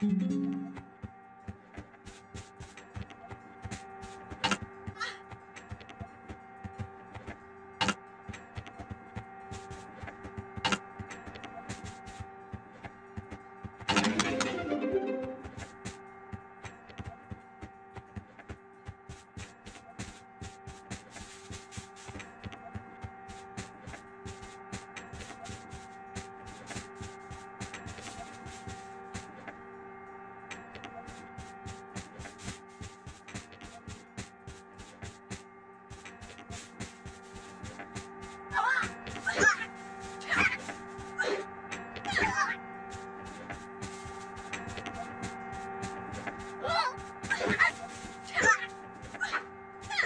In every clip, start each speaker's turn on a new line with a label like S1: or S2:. S1: thank you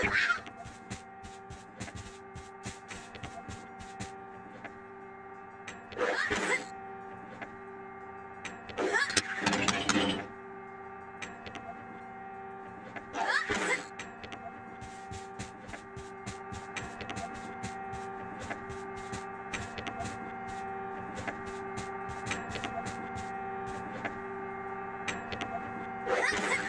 S1: Ha
S2: ha ha!